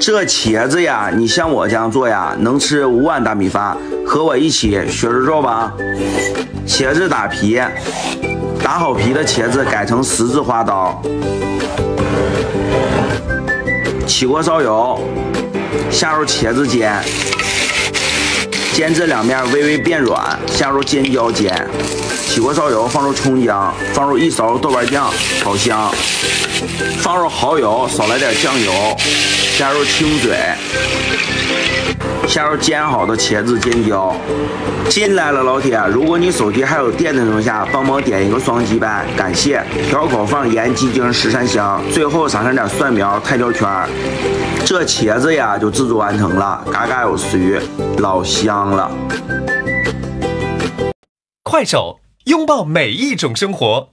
这茄子呀，你像我这样做呀，能吃五碗大米饭。和我一起学着做吧。茄子打皮，打好皮的茄子改成十字花刀。起锅烧油，下入茄子煎，煎至两面微微变软，下入尖椒煎。起锅烧油，放入葱姜，放入一勺豆瓣酱炒香，放入蚝油，少来点酱油，加入清水。下入煎好的茄子、尖椒，进来了，老铁。如果你手机还有电的情况下，帮忙点一个双击呗，感谢。调口放盐、鸡精、十三香，最后撒上点蒜苗、太椒圈，这茄子呀就制作完成了，嘎嘎有食欲，老香了。快手，拥抱每一种生活。